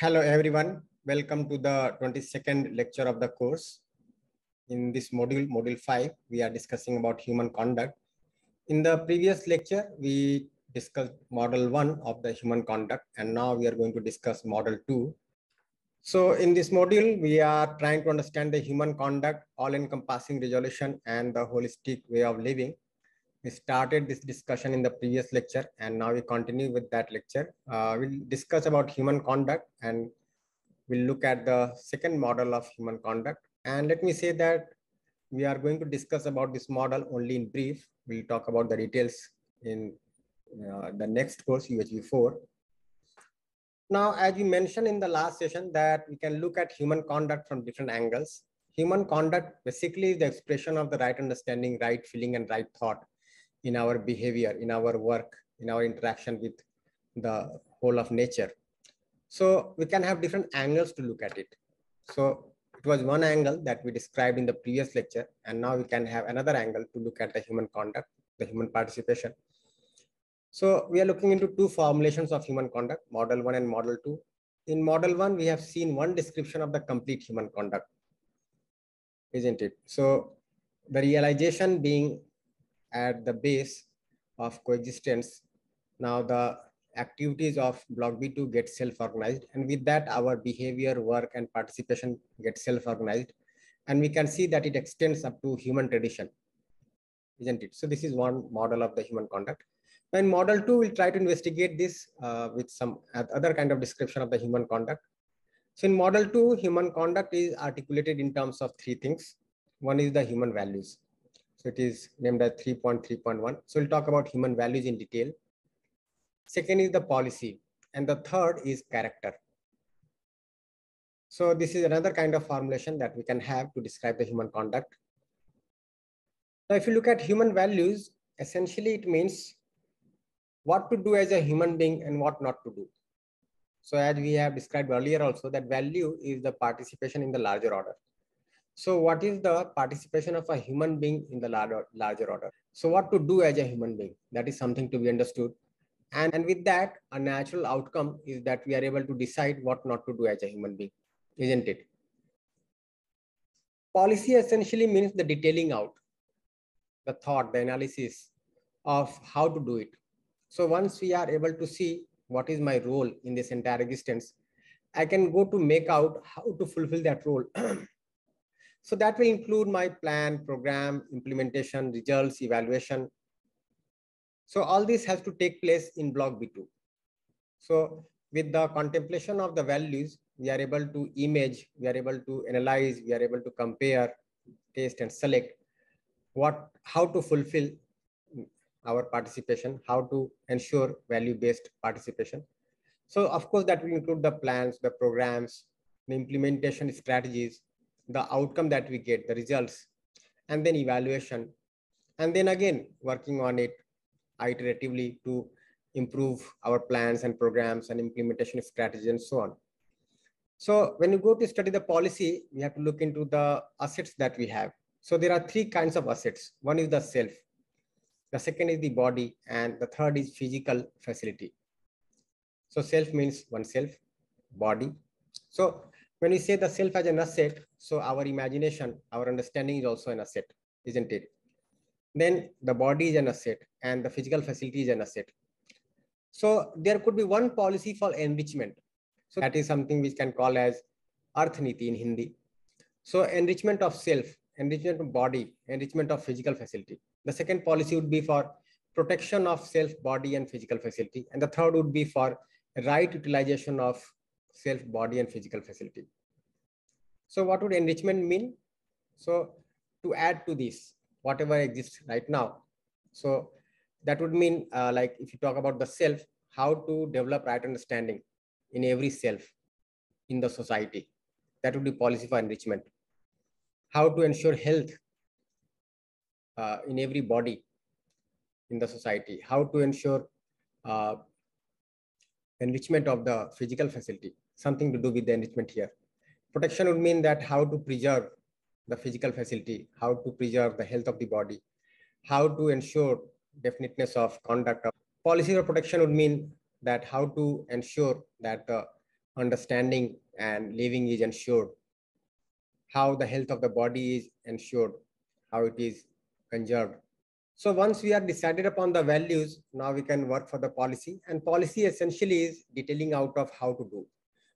Hello, everyone. Welcome to the 22nd lecture of the course. In this module, module 5, we are discussing about human conduct. In the previous lecture, we discussed model 1 of the human conduct, and now we are going to discuss model 2. So in this module, we are trying to understand the human conduct, all-encompassing resolution, and the holistic way of living we started this discussion in the previous lecture and now we continue with that lecture. Uh, we'll discuss about human conduct and we'll look at the second model of human conduct. And let me say that we are going to discuss about this model only in brief. We'll talk about the details in uh, the next course, UHV4. Now, as we mentioned in the last session that we can look at human conduct from different angles. Human conduct basically is the expression of the right understanding, right feeling, and right thought in our behavior, in our work, in our interaction with the whole of nature. So we can have different angles to look at it. So it was one angle that we described in the previous lecture, and now we can have another angle to look at the human conduct, the human participation. So we are looking into two formulations of human conduct, model one and model two. In model one, we have seen one description of the complete human conduct, isn't it? So the realization being at the base of coexistence. Now the activities of block B2 get self-organized and with that our behavior, work and participation get self-organized and we can see that it extends up to human tradition, isn't it? So this is one model of the human conduct. In model two, we'll try to investigate this uh, with some other kind of description of the human conduct. So in model two, human conduct is articulated in terms of three things. One is the human values. So it is named as 3.3.1. So we'll talk about human values in detail. Second is the policy. And the third is character. So this is another kind of formulation that we can have to describe the human conduct. Now, if you look at human values, essentially it means what to do as a human being and what not to do. So as we have described earlier also that value is the participation in the larger order. So what is the participation of a human being in the larger, larger order? So what to do as a human being? That is something to be understood. And, and with that, a natural outcome is that we are able to decide what not to do as a human being, isn't it? Policy essentially means the detailing out, the thought, the analysis of how to do it. So once we are able to see what is my role in this entire existence, I can go to make out how to fulfill that role So that will include my plan, program, implementation, results, evaluation. So all this has to take place in block B2. So with the contemplation of the values, we are able to image, we are able to analyze, we are able to compare, test and select what, how to fulfill our participation, how to ensure value-based participation. So of course that will include the plans, the programs, the implementation strategies, the outcome that we get, the results, and then evaluation. And then again, working on it iteratively to improve our plans and programs and implementation strategies and so on. So when you go to study the policy, we have to look into the assets that we have. So there are three kinds of assets. One is the self, the second is the body, and the third is physical facility. So self means oneself, body. So when we say the self as an asset, so our imagination, our understanding is also an asset, isn't it? Then the body is an asset and the physical facility is an asset. So there could be one policy for enrichment. So that is something which can call as Arthniti in Hindi. So enrichment of self, enrichment of body, enrichment of physical facility. The second policy would be for protection of self, body, and physical facility. And the third would be for right utilization of self, body, and physical facility. So what would enrichment mean? So to add to this, whatever exists right now. So that would mean uh, like if you talk about the self, how to develop right understanding in every self in the society. That would be policy for enrichment. How to ensure health uh, in every body in the society. How to ensure uh, enrichment of the physical facility something to do with the enrichment here. Protection would mean that how to preserve the physical facility, how to preserve the health of the body, how to ensure definiteness of conduct. Policy of protection would mean that how to ensure that the understanding and living is ensured, how the health of the body is ensured, how it is conserved. So once we are decided upon the values, now we can work for the policy and policy essentially is detailing out of how to do.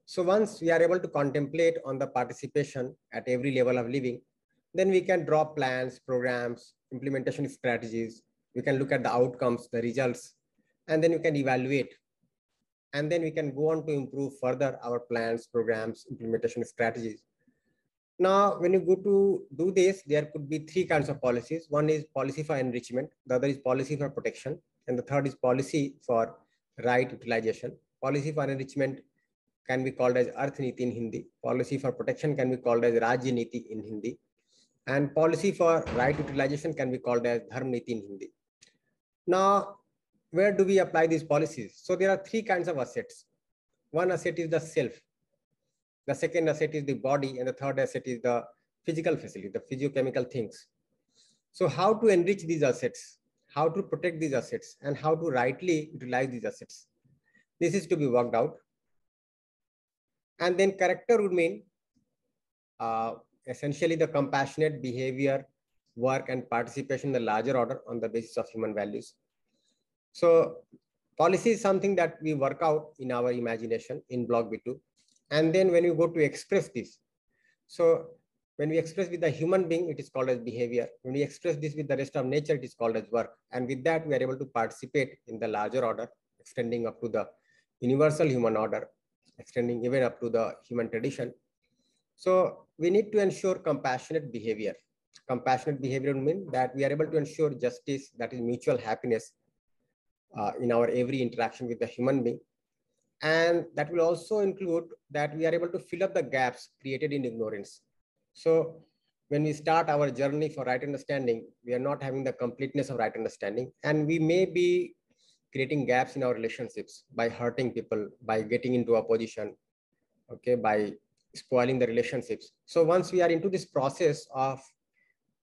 So once we are able to contemplate on the participation at every level of living, then we can draw plans, programs, implementation strategies. We can look at the outcomes, the results, and then we can evaluate. And then we can go on to improve further our plans, programs, implementation strategies. Now, when you go to do this, there could be three kinds of policies. One is policy for enrichment, the other is policy for protection, and the third is policy for right utilization. Policy for enrichment can be called as Arth Niti in Hindi. Policy for protection can be called as Rajya Niti in Hindi. And policy for right utilization can be called as Dharm Niti in Hindi. Now, where do we apply these policies? So there are three kinds of assets. One asset is the self. The second asset is the body. And the third asset is the physical facility, the physiochemical things. So how to enrich these assets, how to protect these assets, and how to rightly utilize these assets. This is to be worked out. And then character would mean uh, essentially the compassionate behavior, work, and participation in the larger order on the basis of human values. So policy is something that we work out in our imagination in block B2. And then when you go to express this, so when we express with the human being, it is called as behavior. When we express this with the rest of nature, it is called as work. And with that, we are able to participate in the larger order, extending up to the universal human order extending even up to the human tradition. So we need to ensure compassionate behavior. Compassionate behavior means that we are able to ensure justice, that is mutual happiness uh, in our every interaction with the human being. And that will also include that we are able to fill up the gaps created in ignorance. So when we start our journey for right understanding, we are not having the completeness of right understanding. And we may be creating gaps in our relationships by hurting people, by getting into opposition, okay, by spoiling the relationships. So once we are into this process of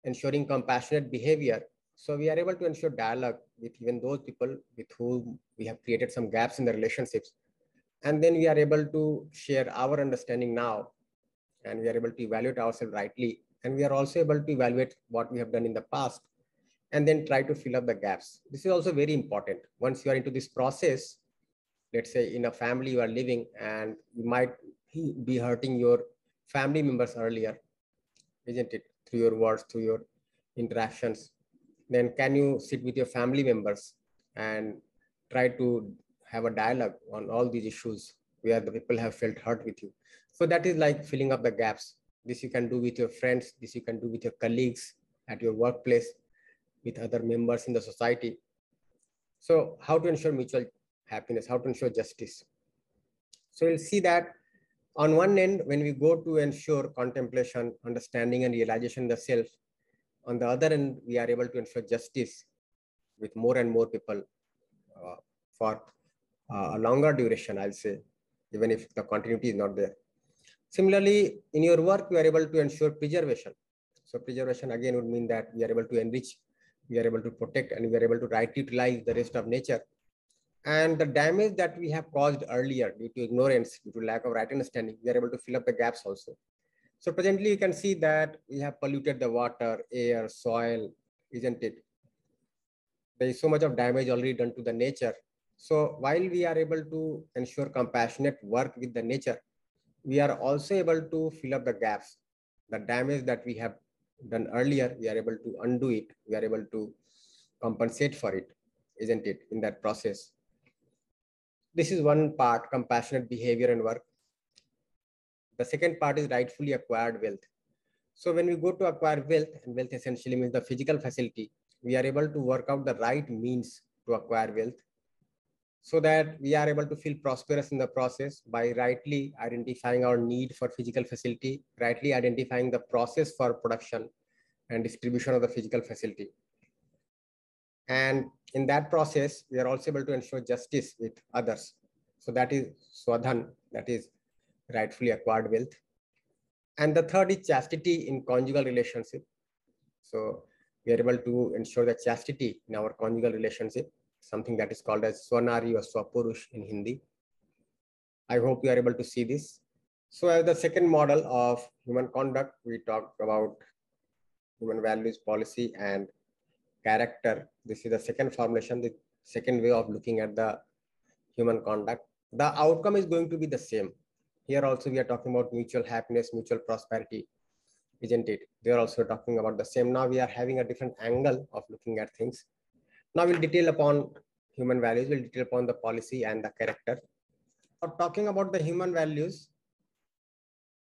ensuring compassionate behavior, so we are able to ensure dialogue with even those people with whom we have created some gaps in the relationships. And then we are able to share our understanding now, and we are able to evaluate ourselves rightly. And we are also able to evaluate what we have done in the past and then try to fill up the gaps. This is also very important. Once you are into this process, let's say in a family you are living and you might be hurting your family members earlier, isn't it? Through your words, through your interactions. Then can you sit with your family members and try to have a dialogue on all these issues where the people have felt hurt with you. So that is like filling up the gaps. This you can do with your friends. This you can do with your colleagues at your workplace with other members in the society. So how to ensure mutual happiness, how to ensure justice. So we'll see that on one end, when we go to ensure contemplation, understanding and realization of the self, on the other end, we are able to ensure justice with more and more people uh, for uh, a longer duration, I'll say, even if the continuity is not there. Similarly, in your work, you are able to ensure preservation. So preservation again would mean that we are able to enrich we are able to protect and we are able to right utilize the rest of nature. And the damage that we have caused earlier due to ignorance, due to lack of right understanding, we are able to fill up the gaps also. So presently you can see that we have polluted the water, air, soil, isn't it? There is so much of damage already done to the nature. So while we are able to ensure compassionate work with the nature, we are also able to fill up the gaps, the damage that we have done earlier, we are able to undo it. We are able to compensate for it, isn't it, in that process? This is one part, compassionate behavior and work. The second part is rightfully acquired wealth. So when we go to acquire wealth, and wealth essentially means the physical facility, we are able to work out the right means to acquire wealth so that we are able to feel prosperous in the process by rightly identifying our need for physical facility, rightly identifying the process for production and distribution of the physical facility. And in that process, we are also able to ensure justice with others. So that is swadhan, that is rightfully acquired wealth. And the third is chastity in conjugal relationship. So we are able to ensure the chastity in our conjugal relationship something that is called as Swanari or Swapurush in Hindi. I hope you are able to see this. So as the second model of human conduct, we talked about human values, policy, and character. This is the second formulation, the second way of looking at the human conduct. The outcome is going to be the same. Here also we are talking about mutual happiness, mutual prosperity, isn't it? They are also talking about the same. Now we are having a different angle of looking at things. Now we'll detail upon human values, we'll detail upon the policy and the character. Now talking about the human values,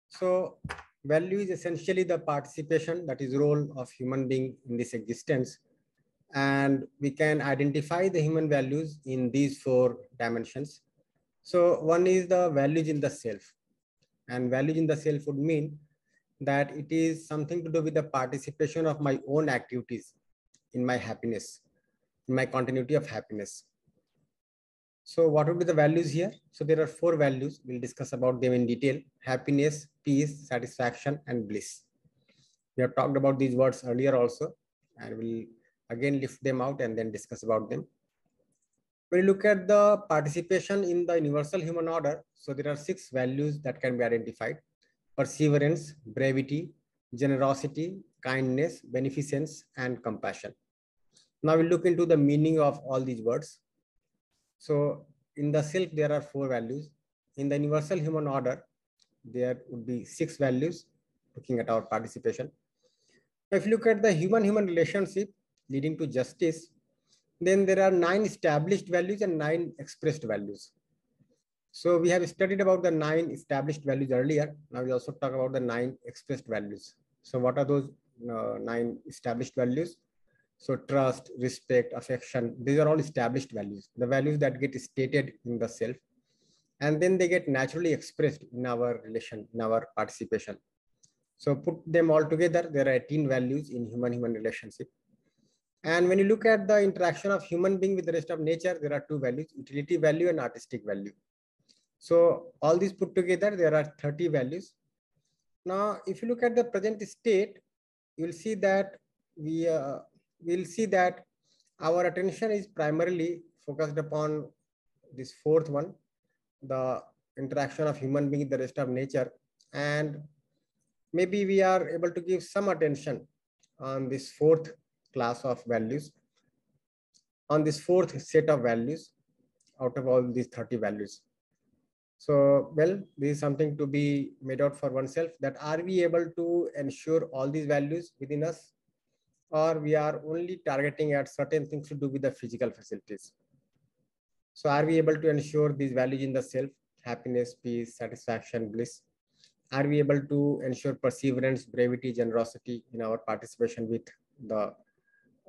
so value is essentially the participation, that is role of human being in this existence. And we can identify the human values in these four dimensions. So one is the values in the self. And values in the self would mean that it is something to do with the participation of my own activities in my happiness, in my continuity of happiness. So what would be the values here? So there are four values. We'll discuss about them in detail. Happiness, peace, satisfaction, and bliss. We have talked about these words earlier also, and we'll again lift them out and then discuss about them. When you look at the participation in the universal human order, so there are six values that can be identified. Perseverance, bravery, generosity, kindness, beneficence, and compassion. Now we'll look into the meaning of all these words. So in the self, there are four values. In the universal human order, there would be six values looking at our participation. If you look at the human-human relationship leading to justice, then there are nine established values and nine expressed values. So we have studied about the nine established values earlier. Now we also talk about the nine expressed values. So what are those uh, nine established values? So trust, respect, affection, these are all established values, the values that get stated in the self. And then they get naturally expressed in our relation, in our participation. So put them all together, there are 18 values in human-human relationship. And when you look at the interaction of human being with the rest of nature, there are two values, utility value and artistic value. So all these put together, there are 30 values. Now, if you look at the present state, you'll see that we uh, will see that our attention is primarily focused upon this fourth one, the interaction of human being with the rest of nature. And maybe we are able to give some attention on this fourth class of values, on this fourth set of values out of all these 30 values. So, well, this is something to be made out for oneself that are we able to ensure all these values within us or we are only targeting at certain things to do with the physical facilities. So are we able to ensure these values in the self, happiness, peace, satisfaction, bliss? Are we able to ensure perseverance, bravery, generosity in our participation with the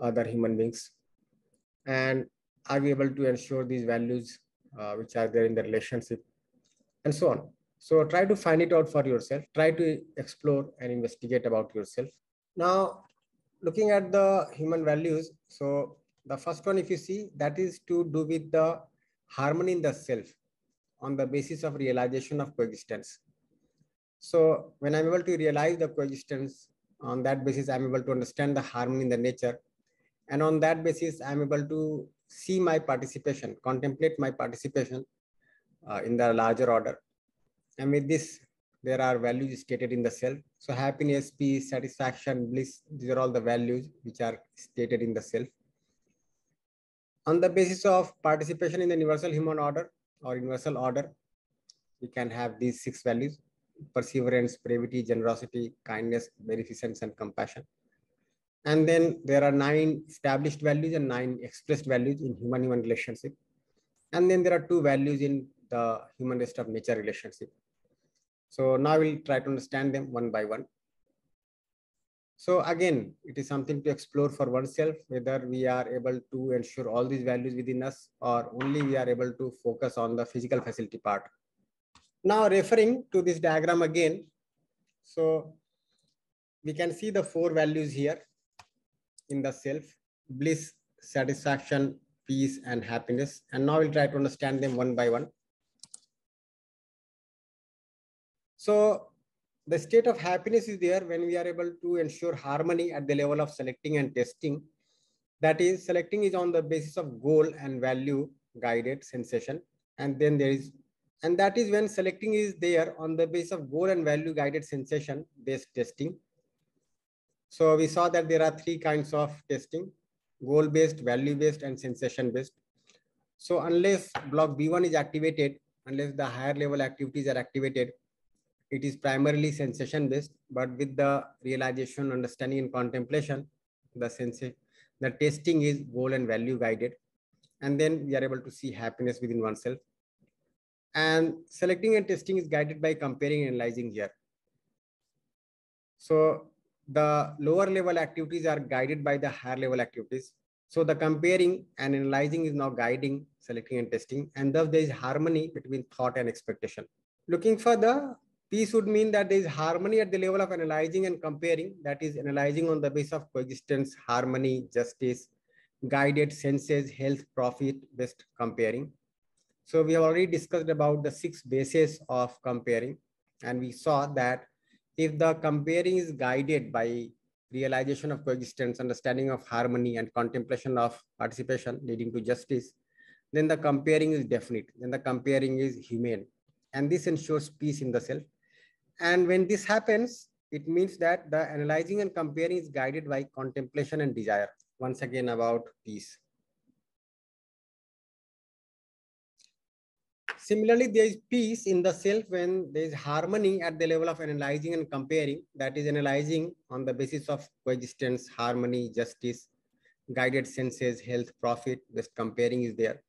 other human beings? And are we able to ensure these values uh, which are there in the relationship and so on? So try to find it out for yourself. Try to explore and investigate about yourself. Now, looking at the human values, so the first one, if you see, that is to do with the harmony in the self on the basis of realization of coexistence. So when I'm able to realize the coexistence on that basis, I'm able to understand the harmony in the nature. And on that basis, I'm able to see my participation, contemplate my participation uh, in the larger order. And with this, there are values stated in the self. So happiness, peace, satisfaction, bliss, these are all the values which are stated in the self. On the basis of participation in the universal human order or universal order, we can have these six values, perseverance, bravery, generosity, kindness, beneficence, and compassion. And then there are nine established values and nine expressed values in human-human relationship. And then there are two values in the human rest of nature relationship. So now we'll try to understand them one by one. So again, it is something to explore for oneself, whether we are able to ensure all these values within us or only we are able to focus on the physical facility part. Now referring to this diagram again, so we can see the four values here in the self, bliss, satisfaction, peace, and happiness. And now we'll try to understand them one by one. So the state of happiness is there when we are able to ensure harmony at the level of selecting and testing. That is, selecting is on the basis of goal and value guided sensation. And then there is And that is when selecting is there on the basis of goal and value guided sensation based testing. So we saw that there are three kinds of testing, goal based, value based, and sensation based. So unless block B1 is activated, unless the higher level activities are activated, it is primarily sensation based, but with the realization, understanding, and contemplation, the sense, the testing is goal and value guided. And then we are able to see happiness within oneself. And selecting and testing is guided by comparing and analyzing here. So the lower level activities are guided by the higher level activities. So the comparing and analyzing is now guiding, selecting and testing. And thus there is harmony between thought and expectation. Looking further, peace would mean that there is harmony at the level of analyzing and comparing. That is analyzing on the basis of coexistence, harmony, justice, guided senses, health, profit, best comparing. So we have already discussed about the six bases of comparing. And we saw that if the comparing is guided by realization of coexistence, understanding of harmony, and contemplation of participation leading to justice, then the comparing is definite. Then the comparing is humane. And this ensures peace in the self. And when this happens, it means that the analyzing and comparing is guided by contemplation and desire. Once again about peace. Similarly, there is peace in the self when there is harmony at the level of analyzing and comparing, that is analyzing on the basis of coexistence, harmony, justice, guided senses, health, profit, this comparing is there.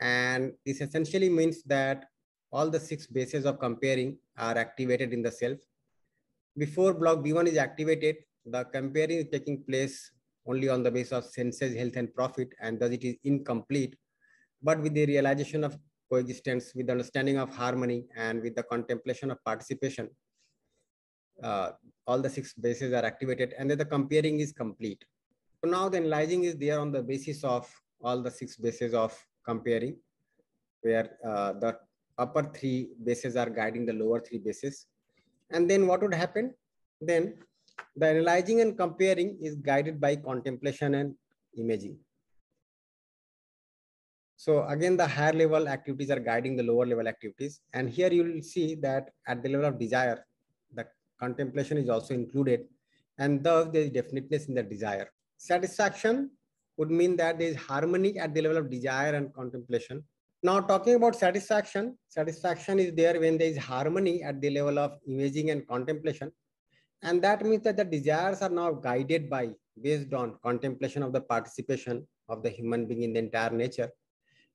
And this essentially means that all the six bases of comparing are activated in the self. Before block B1 is activated, the comparing is taking place only on the basis of senses, health, and profit, and thus it is incomplete. But with the realization of coexistence, with the understanding of harmony, and with the contemplation of participation, uh, all the six bases are activated, and then the comparing is complete. So now the analyzing is there on the basis of all the six bases of comparing, where uh, the upper three bases are guiding the lower three bases. And then what would happen? Then the analyzing and comparing is guided by contemplation and imaging. So again, the higher level activities are guiding the lower level activities. And here you will see that at the level of desire, the contemplation is also included. And thus there is definiteness in the desire. Satisfaction would mean that there is harmony at the level of desire and contemplation. Now talking about satisfaction, satisfaction is there when there is harmony at the level of imaging and contemplation. And that means that the desires are now guided by, based on contemplation of the participation of the human being in the entire nature.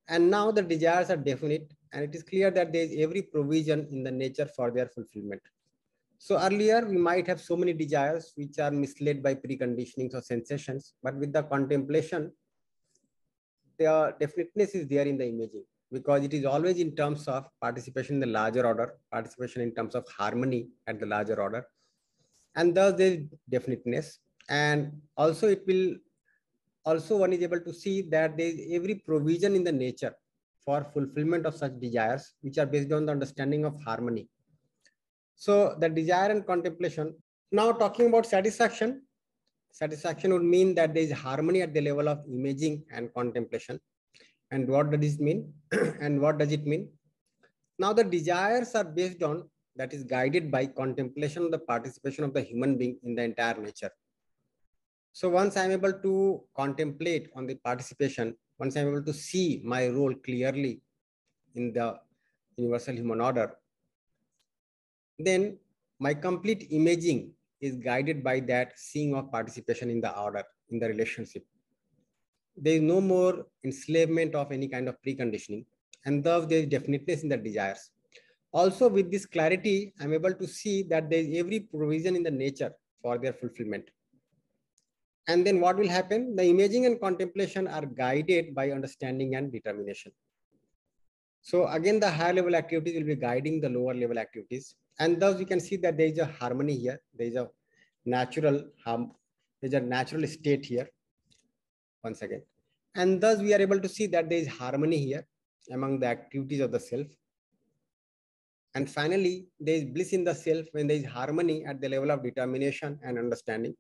And now the desires are definite and it is clear that there is every provision in the nature for their fulfillment. So earlier we might have so many desires which are misled by preconditionings or sensations, but with the contemplation, their definiteness is there in the imaging because it is always in terms of participation in the larger order, participation in terms of harmony at the larger order. And thus there is definiteness. And also it will, also one is able to see that there is every provision in the nature for fulfillment of such desires, which are based on the understanding of harmony. So the desire and contemplation. Now talking about satisfaction, satisfaction would mean that there is harmony at the level of imaging and contemplation. And what does this mean? and what does it mean? Now the desires are based on that is guided by contemplation of the participation of the human being in the entire nature. So once I'm able to contemplate on the participation, once I'm able to see my role clearly in the universal human order, then my complete imaging is guided by that seeing of participation in the order, in the relationship. There is no more enslavement of any kind of preconditioning, and thus there is definiteness in the desires. Also, with this clarity, I'm able to see that there is every provision in the nature for their fulfillment. And then what will happen? The imaging and contemplation are guided by understanding and determination. So again, the higher level activities will be guiding the lower level activities. And thus we can see that there is a harmony here. There is a natural, um, there's a natural state here. Once again. And thus we are able to see that there is harmony here among the activities of the self. And finally, there is bliss in the self when there is harmony at the level of determination and understanding.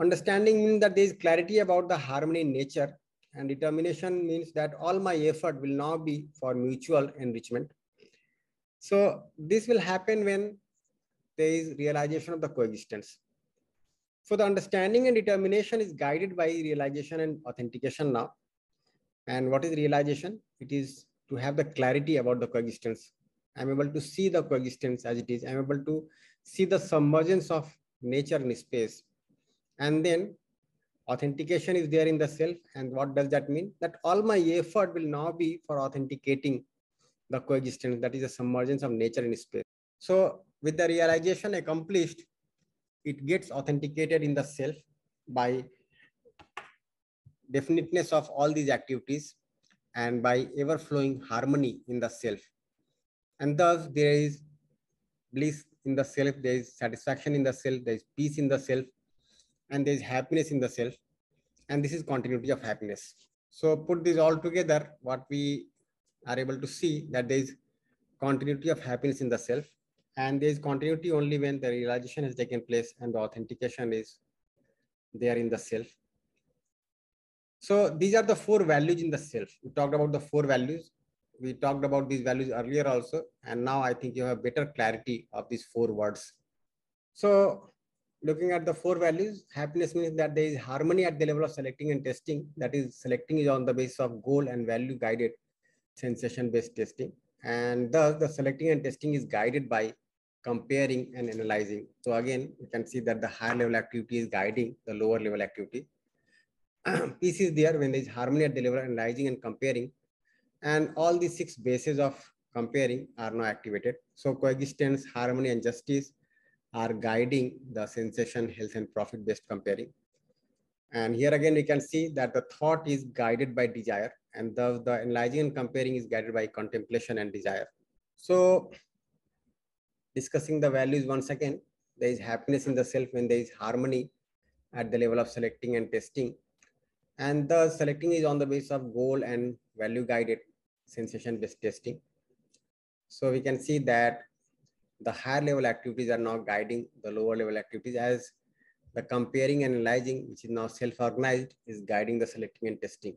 Understanding means that there is clarity about the harmony in nature and determination means that all my effort will now be for mutual enrichment. So this will happen when there is realization of the coexistence. So the understanding and determination is guided by realization and authentication now. And what is realization? It is to have the clarity about the coexistence. I'm able to see the coexistence as it is. I'm able to see the submergence of nature in space. And then authentication is there in the self. And what does that mean? That all my effort will now be for authenticating the coexistence, that is the submergence of nature in space. So with the realization accomplished, it gets authenticated in the self by definiteness of all these activities and by ever flowing harmony in the self. And thus there is bliss in the self, there is satisfaction in the self, there is peace in the self, and there is happiness in the self. And this is continuity of happiness. So put this all together, what we are able to see that there is continuity of happiness in the self. And there is continuity only when the realization has taken place and the authentication is there in the self. So these are the four values in the self. We talked about the four values. We talked about these values earlier also. And now I think you have better clarity of these four words. So looking at the four values, happiness means that there is harmony at the level of selecting and testing. That is selecting is on the basis of goal and value guided sensation based testing. And thus the selecting and testing is guided by comparing and analyzing. So again, you can see that the higher level activity is guiding the lower level activity. Peace is there when there is harmony at the level analyzing and comparing. And all these six bases of comparing are now activated. So coexistence, harmony, and justice are guiding the sensation, health, and profit-based comparing. And here again, we can see that the thought is guided by desire and thus the analyzing and comparing is guided by contemplation and desire. So discussing the values once again, there is happiness in the self when there is harmony at the level of selecting and testing. And the selecting is on the basis of goal and value guided sensation based testing. So we can see that the higher level activities are now guiding the lower level activities as the comparing and analyzing, which is now self-organized, is guiding the selecting and testing.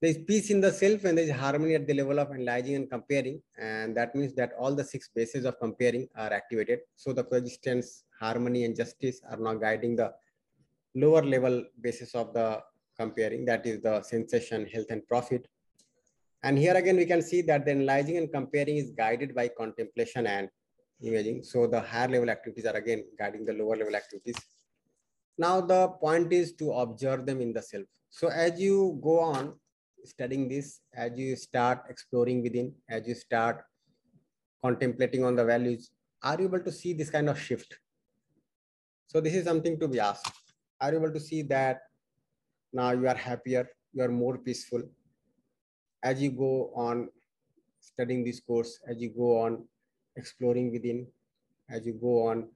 There is peace in the self and there is harmony at the level of analyzing and comparing. And that means that all the six bases of comparing are activated. So the coexistence, harmony, and justice are now guiding the lower level basis of the comparing. That is the sensation, health, and profit. And here again, we can see that the analyzing and comparing is guided by contemplation and imaging. So the higher level activities are again guiding the lower level activities. Now the point is to observe them in the self. So as you go on studying this, as you start exploring within, as you start contemplating on the values, are you able to see this kind of shift? So this is something to be asked. Are you able to see that now you are happier, you are more peaceful as you go on studying this course, as you go on exploring within, as you go on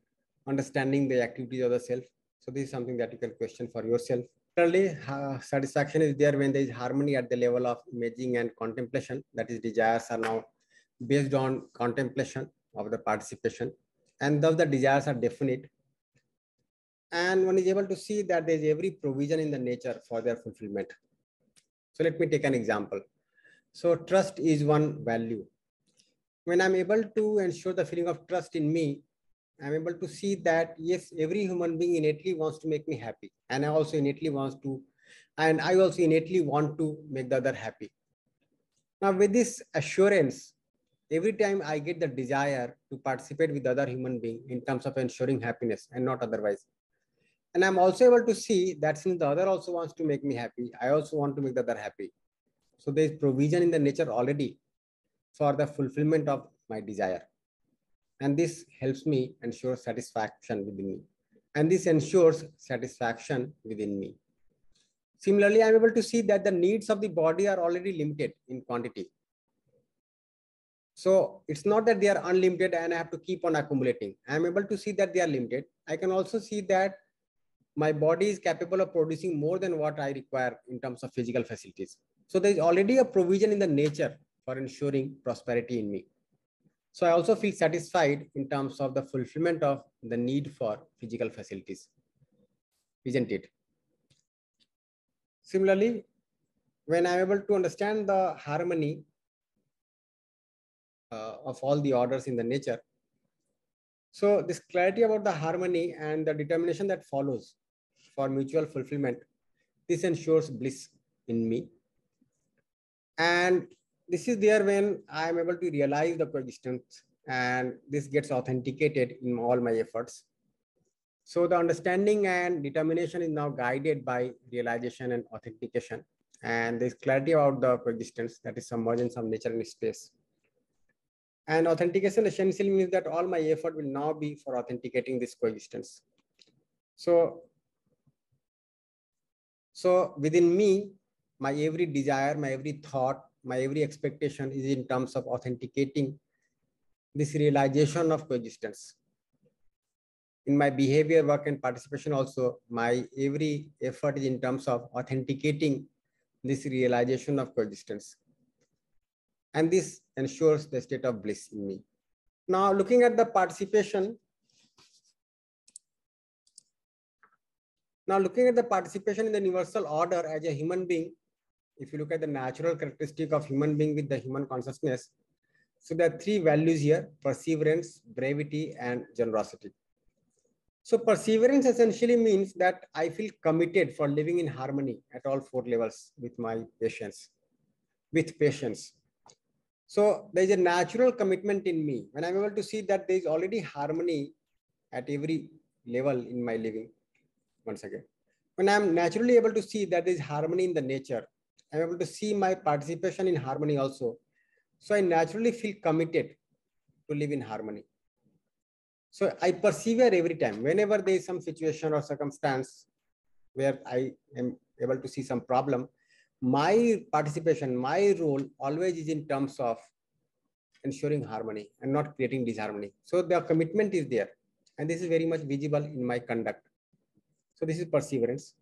understanding the activities of the self. So this is something that you can question for yourself. Certainly, uh, satisfaction is there when there is harmony at the level of imaging and contemplation. That is, desires are now based on contemplation of the participation. And thus the desires are definite. And one is able to see that there is every provision in the nature for their fulfillment. So let me take an example. So trust is one value. When I'm able to ensure the feeling of trust in me, I'm able to see that yes, every human being innately wants to make me happy. And I also innately wants to, and I also innately want to make the other happy. Now with this assurance, every time I get the desire to participate with other human being in terms of ensuring happiness and not otherwise. And I'm also able to see that since the other also wants to make me happy, I also want to make the other happy. So there is provision in the nature already for the fulfillment of my desire. And this helps me ensure satisfaction within me. And this ensures satisfaction within me. Similarly, I'm able to see that the needs of the body are already limited in quantity. So it's not that they are unlimited and I have to keep on accumulating. I'm able to see that they are limited. I can also see that my body is capable of producing more than what I require in terms of physical facilities. So there is already a provision in the nature for ensuring prosperity in me. So I also feel satisfied in terms of the fulfillment of the need for physical facilities, isn't it? Similarly, when I'm able to understand the harmony uh, of all the orders in the nature. So this clarity about the harmony and the determination that follows for mutual fulfillment, this ensures bliss in me. And this is there when I am able to realize the coexistence and this gets authenticated in all my efforts. So the understanding and determination is now guided by realization and authentication. And there's clarity about the coexistence that is submergence of nature and space. And authentication essentially means that all my effort will now be for authenticating this coexistence. So, so within me, my every desire, my every thought, my every expectation is in terms of authenticating this realization of coexistence. In my behavior, work, and participation also, my every effort is in terms of authenticating this realization of coexistence. And this ensures the state of bliss in me. Now, looking at the participation, now looking at the participation in the universal order as a human being, if you look at the natural characteristic of human being with the human consciousness, so there are three values here, perseverance, bravery, and generosity. So perseverance essentially means that I feel committed for living in harmony at all four levels with my patience, with patience. So there is a natural commitment in me when I'm able to see that there is already harmony at every level in my living. Once again, when I'm naturally able to see that there is harmony in the nature, I'm able to see my participation in harmony also. So I naturally feel committed to live in harmony. So I persevere every time. Whenever there is some situation or circumstance where I am able to see some problem, my participation, my role always is in terms of ensuring harmony and not creating disharmony. So the commitment is there. And this is very much visible in my conduct. So this is perseverance.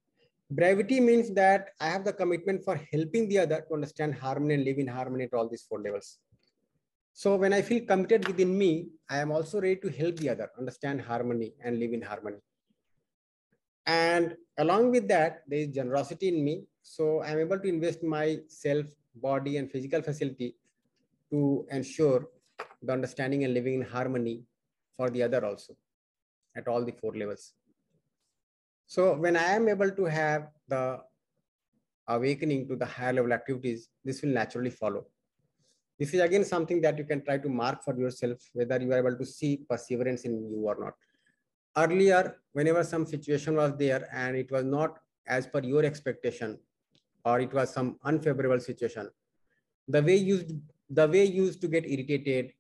Bravery means that I have the commitment for helping the other to understand harmony and live in harmony at all these four levels. So when I feel committed within me, I am also ready to help the other understand harmony and live in harmony. And along with that, there is generosity in me. So I'm able to invest my self, body, and physical facility to ensure the understanding and living in harmony for the other also at all the four levels. So when I am able to have the awakening to the higher level activities, this will naturally follow. This is again something that you can try to mark for yourself, whether you are able to see perseverance in you or not. Earlier, whenever some situation was there and it was not as per your expectation, or it was some unfavorable situation, the way you the way you used to get irritated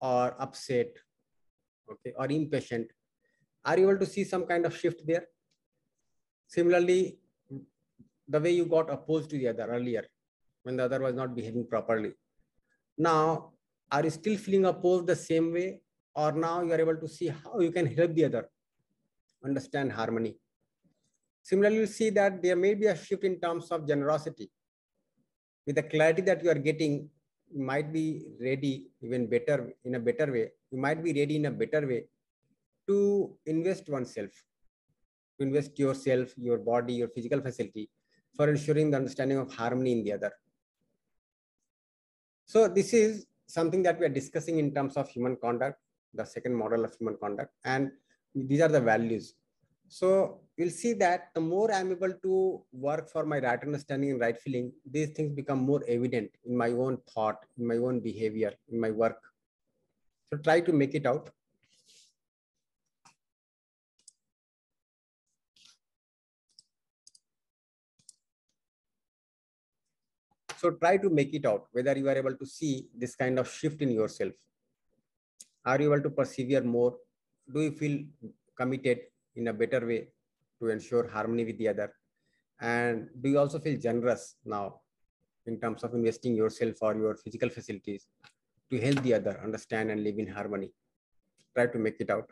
or upset, okay, or impatient, are you able to see some kind of shift there? Similarly, the way you got opposed to the other earlier, when the other was not behaving properly. Now, are you still feeling opposed the same way? Or now you are able to see how you can help the other understand harmony. Similarly, you see that there may be a shift in terms of generosity. With the clarity that you are getting, you might be ready even better in a better way. You might be ready in a better way to invest oneself to invest yourself, your body, your physical facility for ensuring the understanding of harmony in the other. So this is something that we are discussing in terms of human conduct, the second model of human conduct, and these are the values. So you'll see that the more I'm able to work for my right understanding and right feeling, these things become more evident in my own thought, in my own behavior, in my work. So try to make it out. So try to make it out whether you are able to see this kind of shift in yourself. Are you able to persevere more? Do you feel committed in a better way to ensure harmony with the other? And do you also feel generous now in terms of investing yourself or your physical facilities to help the other understand and live in harmony? Try to make it out.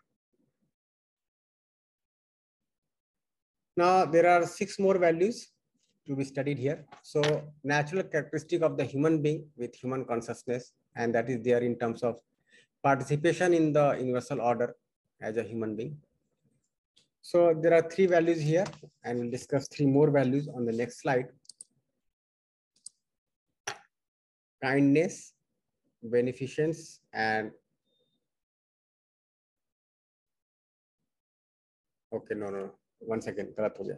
Now, there are six more values to be studied here. So natural characteristic of the human being with human consciousness, and that is there in terms of participation in the universal order as a human being. So there are three values here, and we'll discuss three more values on the next slide. Kindness, beneficence and okay no no one second गलत हो गया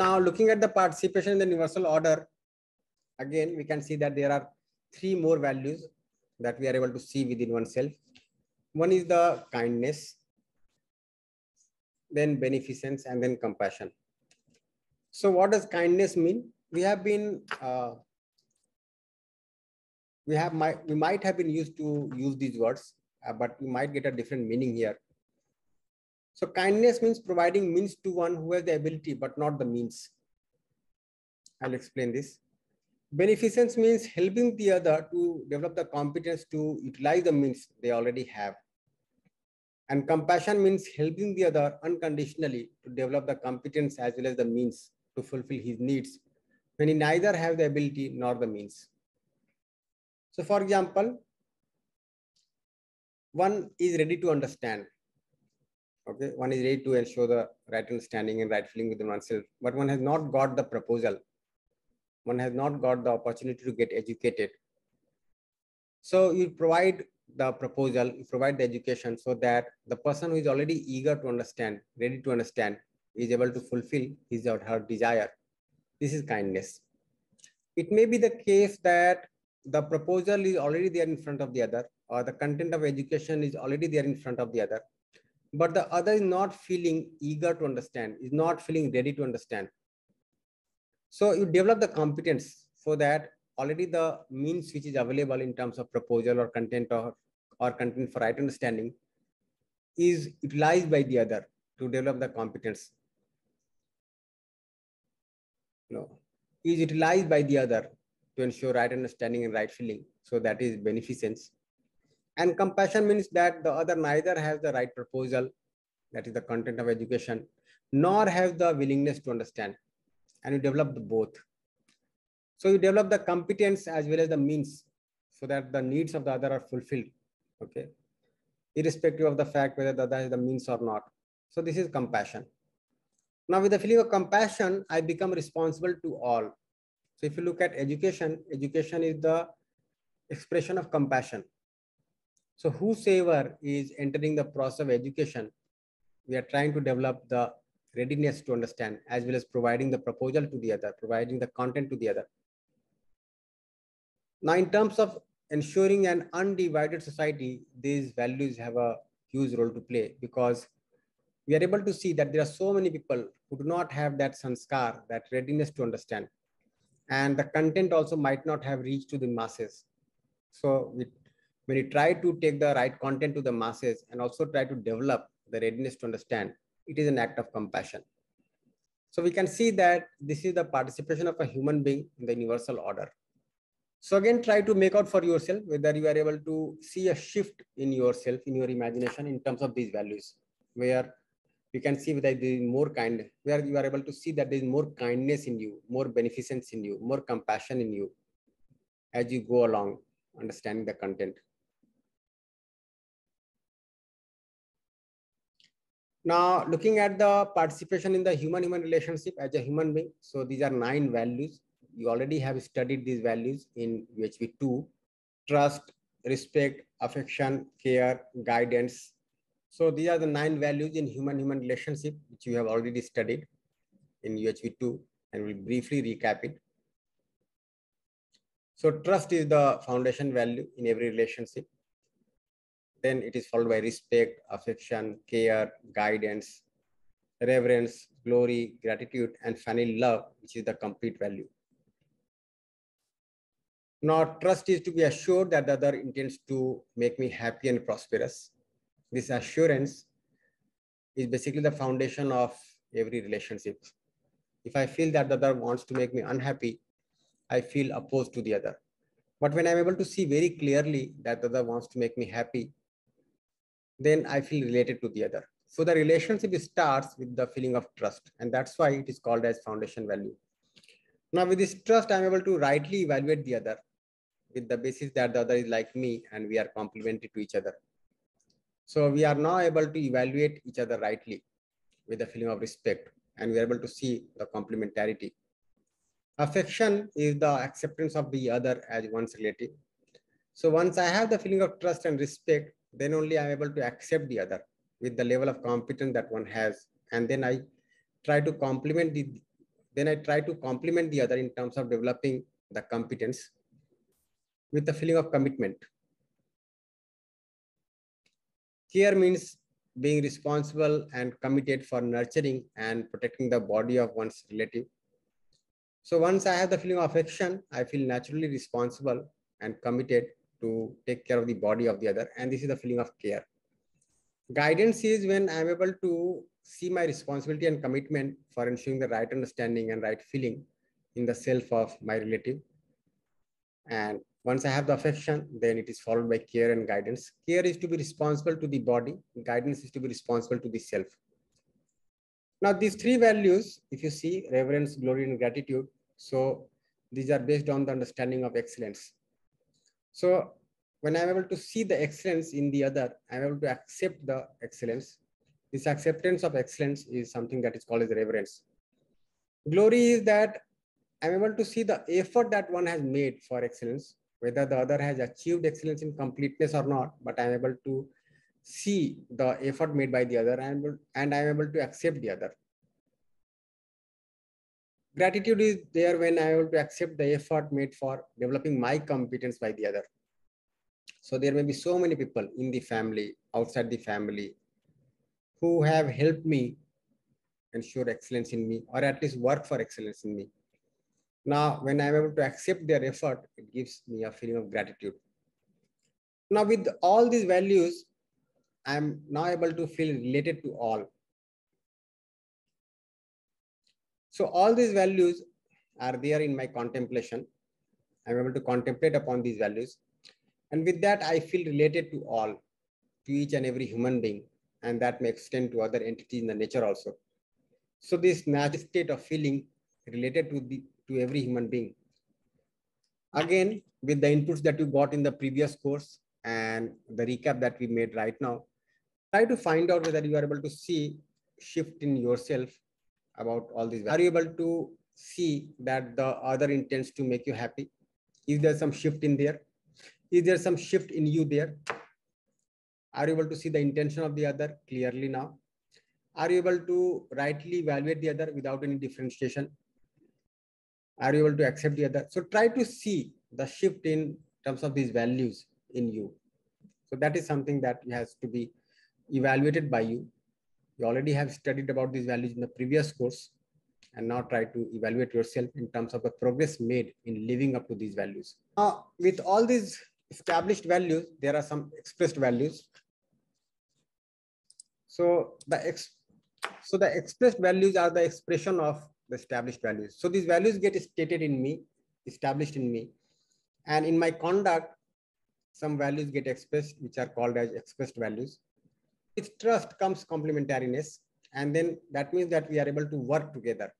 Now looking at the participation in the universal order, again, we can see that there are three more values that we are able to see within oneself. One is the kindness, then beneficence, and then compassion. So what does kindness mean? We have been, uh, we have, we might have been used to use these words, uh, but we might get a different meaning here. So kindness means providing means to one who has the ability, but not the means. I'll explain this. Beneficence means helping the other to develop the competence to utilize the means they already have. And compassion means helping the other unconditionally to develop the competence as well as the means to fulfill his needs when he neither have the ability nor the means. So for example, one is ready to understand Okay, one is ready to ensure the right understanding and right feeling within oneself, but one has not got the proposal. One has not got the opportunity to get educated. So you provide the proposal, you provide the education so that the person who is already eager to understand, ready to understand, is able to fulfill his or her desire. This is kindness. It may be the case that the proposal is already there in front of the other, or the content of education is already there in front of the other but the other is not feeling eager to understand, is not feeling ready to understand. So you develop the competence for that already the means which is available in terms of proposal or content or, or content for right understanding is utilized by the other to develop the competence. No, is utilized by the other to ensure right understanding and right feeling. So that is beneficence. And compassion means that the other neither has the right proposal, that is the content of education, nor has the willingness to understand. And you develop the both. So you develop the competence as well as the means so that the needs of the other are fulfilled. Okay. Irrespective of the fact whether the other has the means or not. So this is compassion. Now with the feeling of compassion, I become responsible to all. So if you look at education, education is the expression of compassion. So whosoever is entering the process of education, we are trying to develop the readiness to understand as well as providing the proposal to the other, providing the content to the other. Now, in terms of ensuring an undivided society, these values have a huge role to play because we are able to see that there are so many people who do not have that sanskar, that readiness to understand. And the content also might not have reached to the masses. So we when you try to take the right content to the masses and also try to develop the readiness to understand, it is an act of compassion. So we can see that this is the participation of a human being in the universal order. So again, try to make out for yourself whether you are able to see a shift in yourself, in your imagination in terms of these values, where you can see whether there is more kind, where you are able to see that there is more kindness in you, more beneficence in you, more compassion in you as you go along understanding the content. Now, looking at the participation in the human-human relationship as a human being. So these are nine values. You already have studied these values in UHV 2. Trust, respect, affection, care, guidance. So these are the nine values in human-human relationship, which you have already studied in UHV 2 and we'll briefly recap it. So trust is the foundation value in every relationship. Then it is followed by respect, affection, care, guidance, reverence, glory, gratitude, and finally love, which is the complete value. Now, trust is to be assured that the other intends to make me happy and prosperous. This assurance is basically the foundation of every relationship. If I feel that the other wants to make me unhappy, I feel opposed to the other. But when I'm able to see very clearly that the other wants to make me happy, then I feel related to the other. So the relationship starts with the feeling of trust. And that's why it is called as foundation value. Now with this trust, I'm able to rightly evaluate the other. with the basis that the other is like me and we are complementary to each other. So we are now able to evaluate each other rightly with a feeling of respect and we are able to see the complementarity. Affection is the acceptance of the other as one's relative. So once I have the feeling of trust and respect, then only I'm able to accept the other with the level of competence that one has. And then I try to complement the then I try to complement the other in terms of developing the competence with the feeling of commitment. Care means being responsible and committed for nurturing and protecting the body of one's relative. So once I have the feeling of affection, I feel naturally responsible and committed to take care of the body of the other. And this is the feeling of care. Guidance is when I'm able to see my responsibility and commitment for ensuring the right understanding and right feeling in the self of my relative. And once I have the affection, then it is followed by care and guidance. Care is to be responsible to the body. Guidance is to be responsible to the self. Now, these three values, if you see reverence, glory, and gratitude, so these are based on the understanding of excellence. So when I'm able to see the excellence in the other, I'm able to accept the excellence. This acceptance of excellence is something that is called as reverence. Glory is that I'm able to see the effort that one has made for excellence whether the other has achieved excellence in completeness or not, but I'm able to see the effort made by the other and, and I'm able to accept the other. Gratitude is there when I'm able to accept the effort made for developing my competence by the other. So there may be so many people in the family, outside the family, who have helped me ensure excellence in me, or at least work for excellence in me. Now, when I'm able to accept their effort, it gives me a feeling of gratitude. Now, with all these values, I'm now able to feel related to all. So all these values are there in my contemplation. I'm able to contemplate upon these values. And with that, I feel related to all, to each and every human being. And that may extend to other entities in the nature also. So this natural state of feeling related to the to every human being. Again, with the inputs that you got in the previous course and the recap that we made right now, try to find out whether you are able to see shift in yourself about all these. Are you able to see that the other intends to make you happy? Is there some shift in there? Is there some shift in you there? Are you able to see the intention of the other clearly now? Are you able to rightly evaluate the other without any differentiation? are you able to accept the other so try to see the shift in terms of these values in you so that is something that has to be evaluated by you you already have studied about these values in the previous course and now try to evaluate yourself in terms of the progress made in living up to these values now with all these established values there are some expressed values so the ex so the expressed values are the expression of the established values. So these values get stated in me, established in me. And in my conduct, some values get expressed, which are called as expressed values. With trust comes complementariness. And then that means that we are able to work together.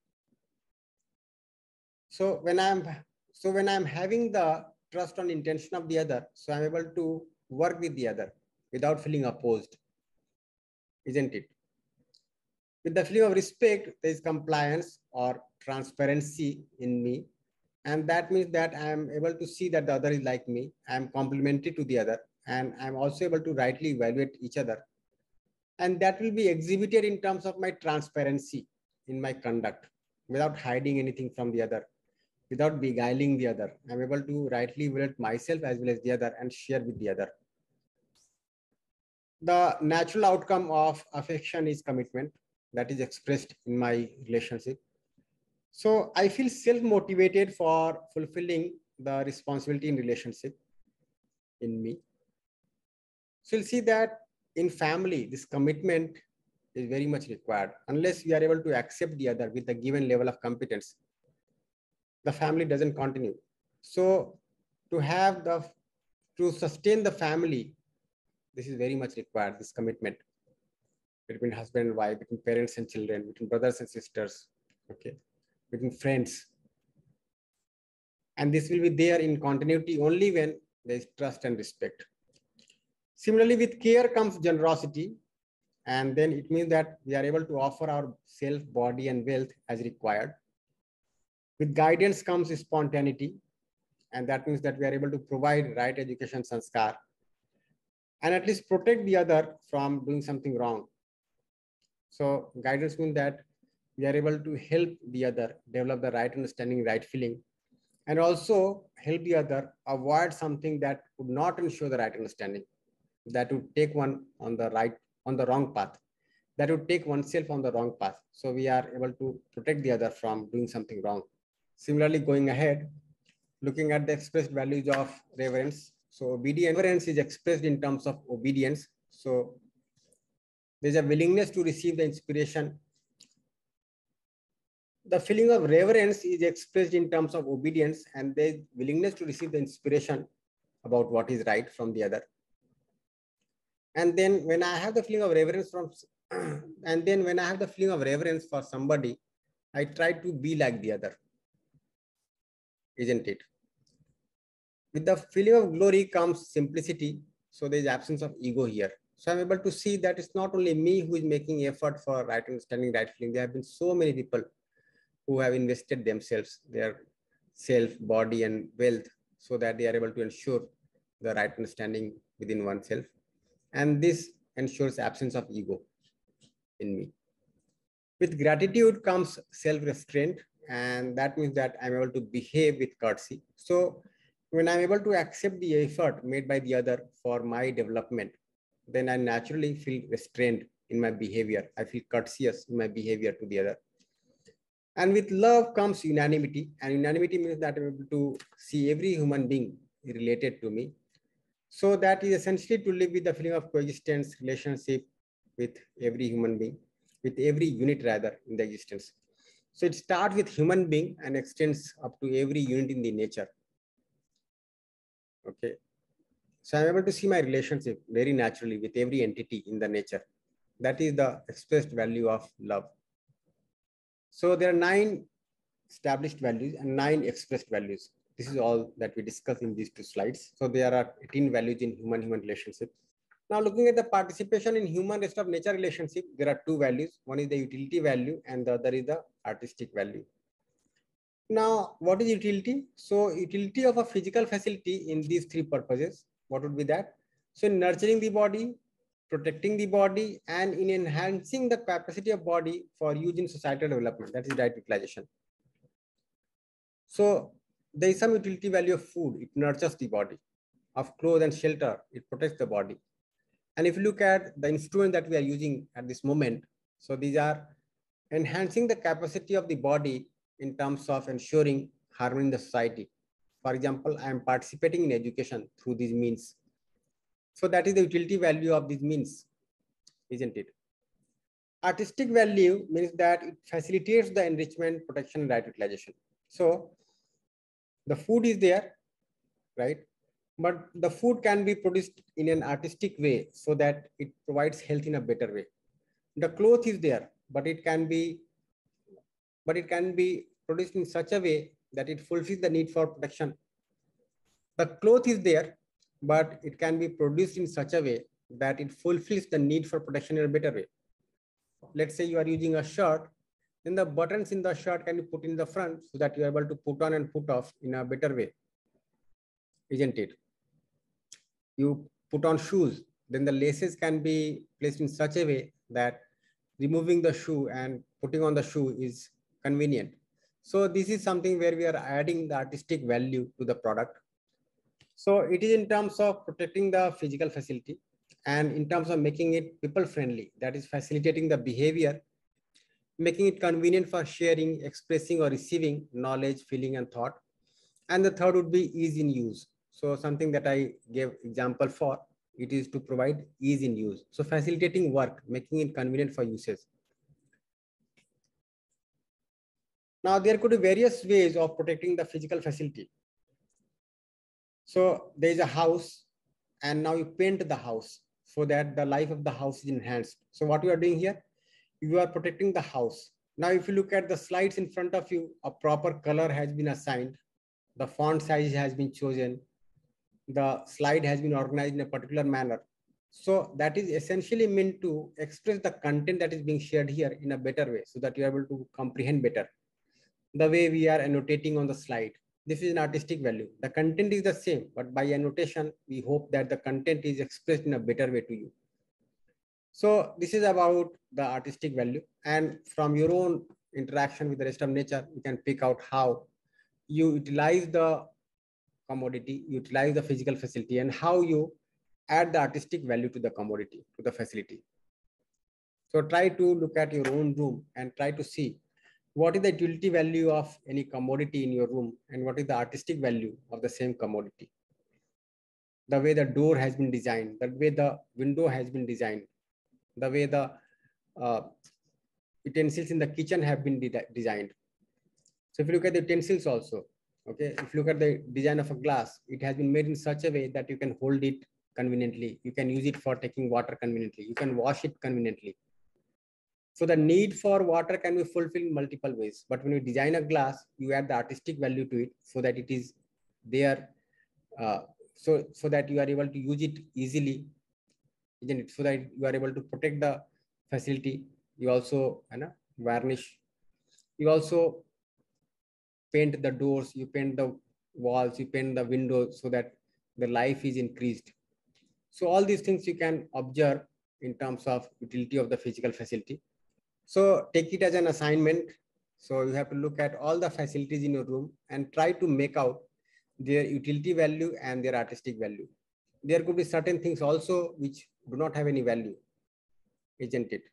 So when I'm so when I'm having the trust on intention of the other, so I'm able to work with the other without feeling opposed, isn't it? With the feeling of respect, there is compliance or transparency in me. And that means that I am able to see that the other is like me. I am complementary to the other. And I'm also able to rightly evaluate each other. And that will be exhibited in terms of my transparency in my conduct without hiding anything from the other, without beguiling the other. I'm able to rightly evaluate myself as well as the other and share with the other. The natural outcome of affection is commitment that is expressed in my relationship. So I feel self-motivated for fulfilling the responsibility in relationship in me. So you'll see that in family, this commitment is very much required. Unless we are able to accept the other with a given level of competence, the family doesn't continue. So to have the, to sustain the family, this is very much required, this commitment between husband and wife, between parents and children, between brothers and sisters, okay, between friends. And this will be there in continuity only when there is trust and respect. Similarly, with care comes generosity. And then it means that we are able to offer our self, body, and wealth as required. With guidance comes spontaneity. And that means that we are able to provide right education sanskar and at least protect the other from doing something wrong. So guidance means that we are able to help the other develop the right understanding, right feeling, and also help the other avoid something that would not ensure the right understanding, that would take one on the right, on the wrong path, that would take oneself on the wrong path. So we are able to protect the other from doing something wrong. Similarly, going ahead, looking at the expressed values of reverence. So obedience reverence is expressed in terms of obedience. So there's a willingness to receive the inspiration. The feeling of reverence is expressed in terms of obedience and there's willingness to receive the inspiration about what is right from the other. And then when I have the feeling of reverence from, and then when I have the feeling of reverence for somebody, I try to be like the other. Isn't it? With the feeling of glory comes simplicity. So there's absence of ego here. So I'm able to see that it's not only me who is making effort for right understanding, right feeling. There have been so many people who have invested themselves, their self, body, and wealth, so that they are able to ensure the right understanding within oneself. And this ensures absence of ego in me. With gratitude comes self-restraint, and that means that I'm able to behave with courtesy. So when I'm able to accept the effort made by the other for my development, then I naturally feel restrained in my behavior. I feel courteous in my behavior to the other. And with love comes unanimity. And unanimity means that I'm able to see every human being related to me. So that is essentially to live with the feeling of coexistence, relationship with every human being, with every unit rather in the existence. So it starts with human being and extends up to every unit in the nature. Okay. So I'm able to see my relationship very naturally with every entity in the nature. That is the expressed value of love. So there are nine established values and nine expressed values. This is all that we discuss in these two slides. So there are 18 values in human-human relationship. Now looking at the participation in human rest of nature relationship, there are two values. One is the utility value and the other is the artistic value. Now, what is utility? So utility of a physical facility in these three purposes what would be that? So nurturing the body, protecting the body, and in enhancing the capacity of body for use in societal development. That is right utilization. So there is some utility value of food. It nurtures the body. Of clothes and shelter, it protects the body. And if you look at the instrument that we are using at this moment, so these are enhancing the capacity of the body in terms of ensuring harmony in the society. For example, I am participating in education through these means. So that is the utility value of these means, isn't it? Artistic value means that it facilitates the enrichment, protection, right utilization. So the food is there, right? But the food can be produced in an artistic way so that it provides health in a better way. The cloth is there, but it can be, but it can be produced in such a way that it fulfills the need for protection. The cloth is there, but it can be produced in such a way that it fulfills the need for protection in a better way. Let's say you are using a shirt, then the buttons in the shirt can be put in the front so that you're able to put on and put off in a better way. Isn't it? You put on shoes, then the laces can be placed in such a way that removing the shoe and putting on the shoe is convenient. So this is something where we are adding the artistic value to the product. So it is in terms of protecting the physical facility and in terms of making it people friendly, that is facilitating the behavior, making it convenient for sharing, expressing or receiving knowledge, feeling and thought. And the third would be ease in use. So something that I gave example for, it is to provide ease in use. So facilitating work, making it convenient for users. Now there could be various ways of protecting the physical facility. So there is a house and now you paint the house so that the life of the house is enhanced. So what we are doing here, you are protecting the house. Now, if you look at the slides in front of you, a proper color has been assigned the font size has been chosen, the slide has been organized in a particular manner. So that is essentially meant to express the content that is being shared here in a better way so that you're able to comprehend better. The way we are annotating on the slide. This is an artistic value. The content is the same, but by annotation, we hope that the content is expressed in a better way to you. So this is about the artistic value. And from your own interaction with the rest of nature, you can pick out how you utilize the commodity, utilize the physical facility, and how you add the artistic value to the commodity, to the facility. So try to look at your own room and try to see what is the utility value of any commodity in your room and what is the artistic value of the same commodity. The way the door has been designed, the way the window has been designed, the way the uh, utensils in the kitchen have been de designed. So if you look at the utensils also, okay, if you look at the design of a glass, it has been made in such a way that you can hold it conveniently. You can use it for taking water conveniently. You can wash it conveniently. So the need for water can be fulfilled in multiple ways. But when you design a glass, you add the artistic value to it so that it is there, uh, so, so that you are able to use it easily isn't it? So that you are able to protect the facility. You also you know, varnish. You also paint the doors, you paint the walls, you paint the windows so that the life is increased. So all these things you can observe in terms of utility of the physical facility. So take it as an assignment. So you have to look at all the facilities in your room and try to make out their utility value and their artistic value. There could be certain things also which do not have any value, isn't it?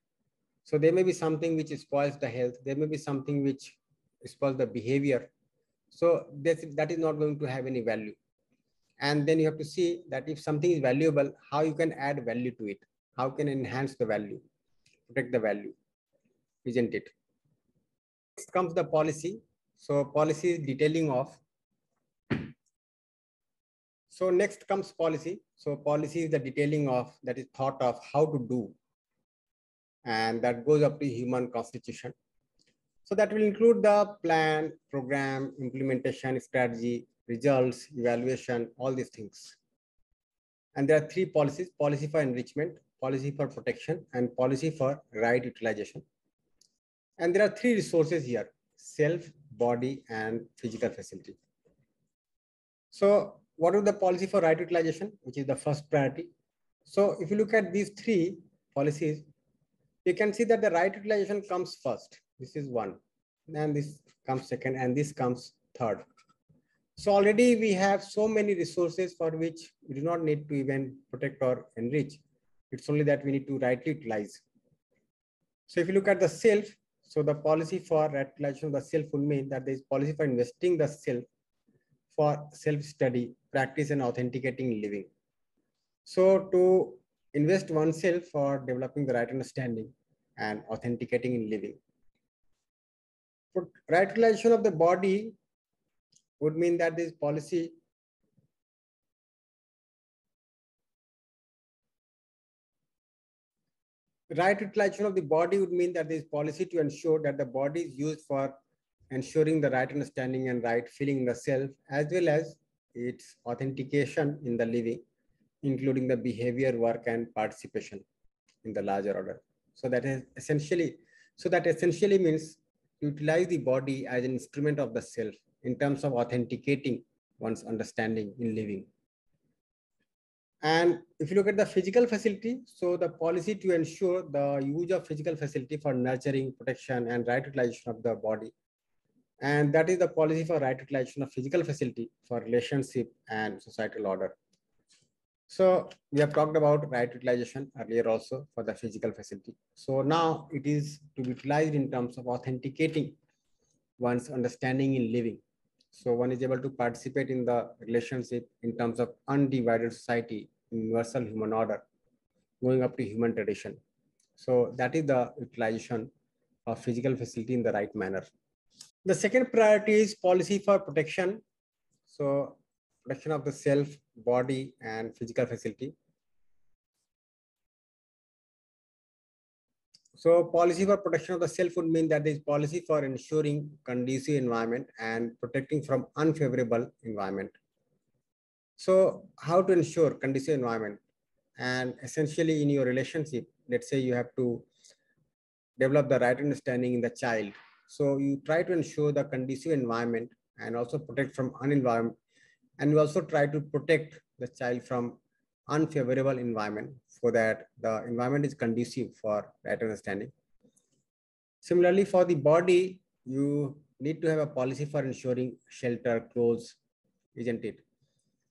So there may be something which spoils the health. There may be something which spoils the behavior. So this, that is not going to have any value. And then you have to see that if something is valuable, how you can add value to it. How can enhance the value, protect the value, isn't it? Next comes the policy. So policy is detailing of so next comes policy. So policy is the detailing of that is thought of how to do. And that goes up to human constitution. So that will include the plan, program, implementation, strategy, results, evaluation, all these things. And there are three policies, policy for enrichment, policy for protection, and policy for right utilization. And there are three resources here, self, body, and physical facility. So what is the policy for right utilization, which is the first priority? So if you look at these three policies, you can see that the right utilization comes first. This is one, and this comes second, and this comes third. So already we have so many resources for which we do not need to even protect or enrich. It's only that we need to rightly utilize. So if you look at the self, so the policy for right utilization of the self will mean that there is policy for investing the self for self-study practice and authenticating living. So to invest oneself for developing the right understanding and authenticating in living. For right relation of the body would mean that this policy right utilization of the body would mean that this policy to ensure that the body is used for ensuring the right understanding and right feeling the self as well as its authentication in the living, including the behavior, work, and participation in the larger order. So that is essentially, so that essentially means utilize the body as an instrument of the self in terms of authenticating one's understanding in living. And if you look at the physical facility, so the policy to ensure the use of physical facility for nurturing, protection, and right utilization of the body and that is the policy for right utilization of physical facility for relationship and societal order. So we have talked about right utilization earlier also for the physical facility. So now it is to be utilized in terms of authenticating one's understanding in living. So one is able to participate in the relationship in terms of undivided society, universal human order, going up to human tradition. So that is the utilization of physical facility in the right manner. The second priority is policy for protection. So protection of the self, body, and physical facility. So policy for protection of the self would mean that there is policy for ensuring conducive environment and protecting from unfavorable environment. So how to ensure conducive environment? And essentially in your relationship, let's say you have to develop the right understanding in the child. So you try to ensure the conducive environment and also protect from unenvironment. And you also try to protect the child from unfavorable environment so that the environment is conducive for right understanding. Similarly, for the body, you need to have a policy for ensuring shelter, clothes, isn't it?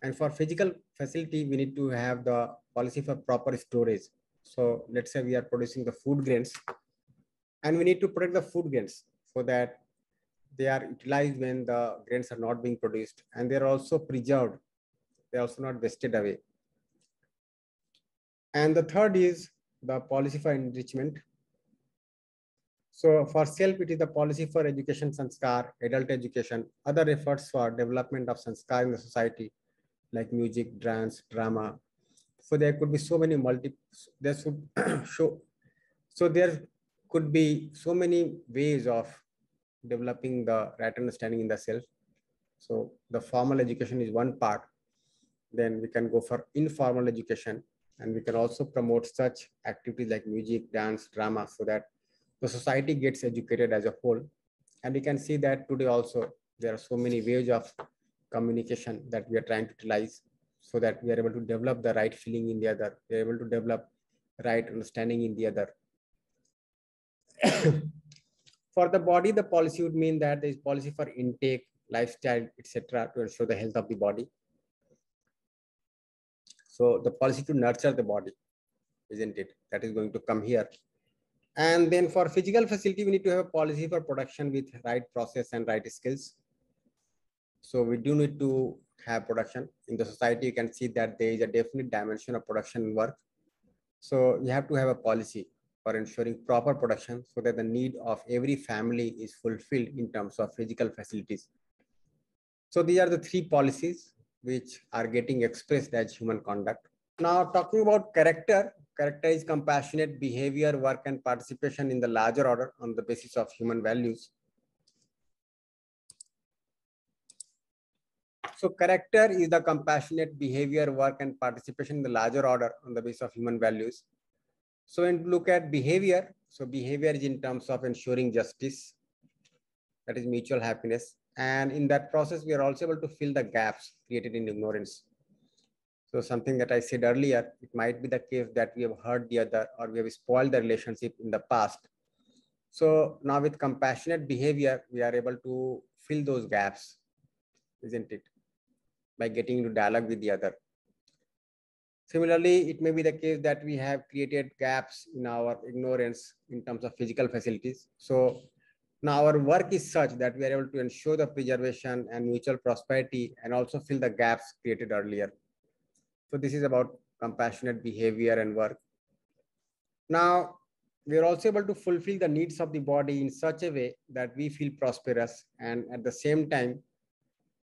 And for physical facility, we need to have the policy for proper storage. So let's say we are producing the food grains and we need to protect the food grains so that they are utilized when the grains are not being produced and they're also preserved. They're also not wasted away. And the third is the policy for enrichment. So for self, it is the policy for education, sanskar, adult education, other efforts for development of sanskar in the society, like music, dance, drama. So there could be so many multi, there should show. So there could be so many ways of developing the right understanding in the self. So the formal education is one part. Then we can go for informal education, and we can also promote such activities like music, dance, drama, so that the society gets educated as a whole. And we can see that today also, there are so many ways of communication that we are trying to utilize so that we are able to develop the right feeling in the other. We are able to develop right understanding in the other. for the body, the policy would mean that there is policy for intake, lifestyle, etc., to ensure the health of the body. So the policy to nurture the body, isn't it? That is going to come here. And then for physical facility, we need to have a policy for production with right process and right skills. So we do need to have production in the society. You can see that there is a definite dimension of production work. So you have to have a policy for ensuring proper production so that the need of every family is fulfilled in terms of physical facilities. So these are the three policies which are getting expressed as human conduct. Now talking about character, character is compassionate behavior, work and participation in the larger order on the basis of human values. So character is the compassionate behavior, work and participation in the larger order on the basis of human values. So when we look at behavior, so behavior is in terms of ensuring justice, that is mutual happiness, and in that process, we are also able to fill the gaps created in ignorance. So something that I said earlier, it might be the case that we have hurt the other or we have spoiled the relationship in the past. So now with compassionate behavior, we are able to fill those gaps, isn't it? By getting into dialogue with the other. Similarly, it may be the case that we have created gaps in our ignorance in terms of physical facilities. So now our work is such that we are able to ensure the preservation and mutual prosperity and also fill the gaps created earlier. So this is about compassionate behavior and work. Now, we are also able to fulfill the needs of the body in such a way that we feel prosperous and at the same time,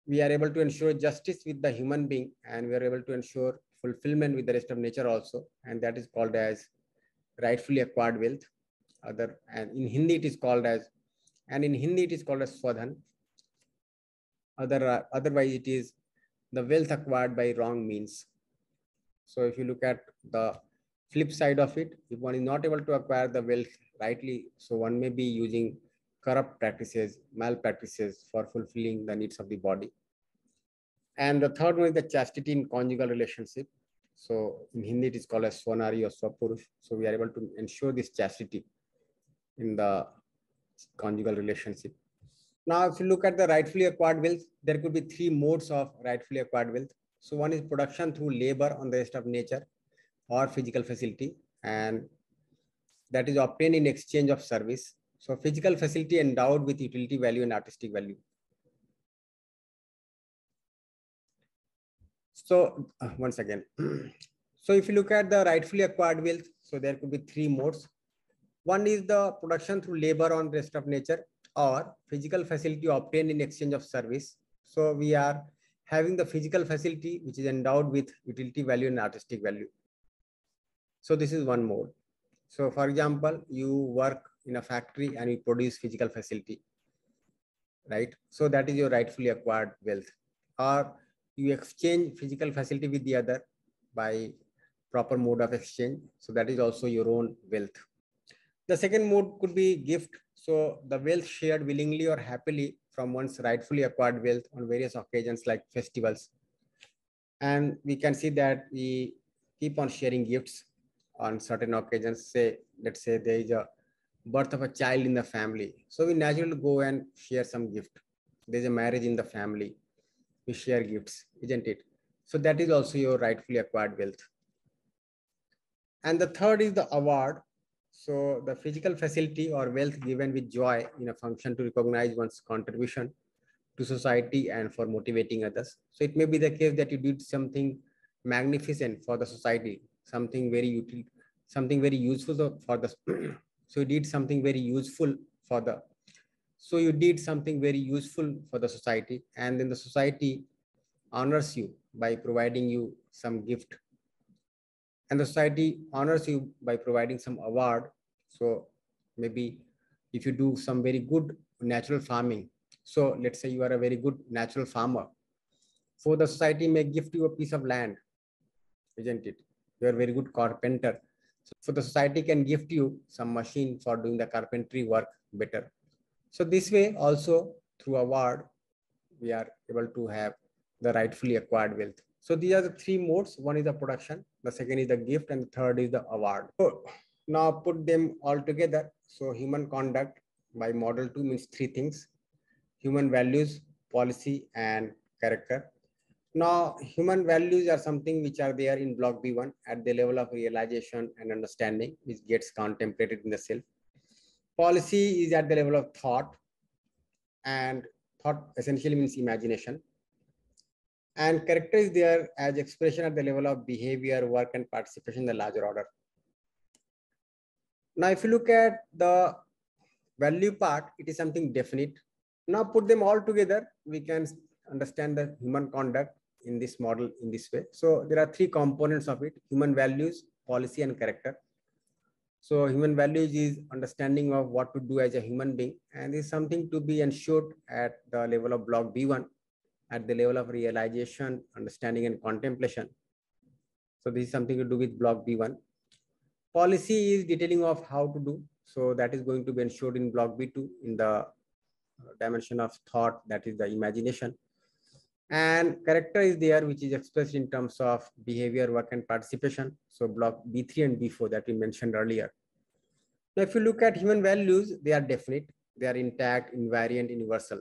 we are able to ensure justice with the human being and we are able to ensure fulfillment with the rest of nature also. And that is called as rightfully acquired wealth. Other and in Hindi it is called as and in Hindi it is called as swadhan. Other, uh, otherwise, it is the wealth acquired by wrong means. So if you look at the flip side of it, if one is not able to acquire the wealth rightly, so one may be using corrupt practices, malpractices for fulfilling the needs of the body. And the third one is the chastity in conjugal relationship. So in Hindi, it is called as Swanari or Swapurush. So we are able to ensure this chastity in the conjugal relationship. Now, if you look at the rightfully acquired wealth, there could be three modes of rightfully acquired wealth. So one is production through labor on the rest of nature or physical facility, and that is obtained in exchange of service. So physical facility endowed with utility value and artistic value. So uh, once again, so if you look at the rightfully acquired wealth, so there could be three modes. One is the production through labor on rest of nature or physical facility obtained in exchange of service. So we are having the physical facility which is endowed with utility value and artistic value. So this is one mode. So for example, you work in a factory and you produce physical facility, right? So that is your rightfully acquired wealth. Or you exchange physical facility with the other by proper mode of exchange. So that is also your own wealth. The second mode could be gift. So the wealth shared willingly or happily from one's rightfully acquired wealth on various occasions like festivals. And we can see that we keep on sharing gifts on certain occasions. Say, let's say there is a birth of a child in the family. So we naturally go and share some gift. There's a marriage in the family. Share gifts, isn't it? So that is also your rightfully acquired wealth. And the third is the award. So the physical facility or wealth given with joy in a function to recognize one's contribution to society and for motivating others. So it may be the case that you did something magnificent for the society, something very util, something very useful for the. so you did something very useful for the. So you did something very useful for the society, and then the society honors you by providing you some gift. And the society honors you by providing some award. So maybe if you do some very good natural farming so let's say you are a very good natural farmer. So the society may gift you a piece of land isn't it? You are a very good carpenter. So the society can gift you some machine for doing the carpentry work better so this way also through award we are able to have the rightfully acquired wealth so these are the three modes. One is the production, the second is the gift, and the third is the award. So now put them all together. So human conduct by model two means three things, human values, policy, and character. Now, human values are something which are there in block B1 at the level of realization and understanding, which gets contemplated in the self. Policy is at the level of thought, and thought essentially means imagination and character is there as expression at the level of behavior, work, and participation in the larger order. Now, if you look at the value part, it is something definite. Now put them all together, we can understand the human conduct in this model in this way. So there are three components of it, human values, policy, and character. So human values is understanding of what to do as a human being, and is something to be ensured at the level of block B1 at the level of realization, understanding, and contemplation. So this is something to do with block B1. Policy is detailing of how to do. So that is going to be ensured in block B2 in the dimension of thought, that is the imagination. And character is there, which is expressed in terms of behavior, work, and participation. So block B3 and B4 that we mentioned earlier. Now, if you look at human values, they are definite, they are intact, invariant, universal.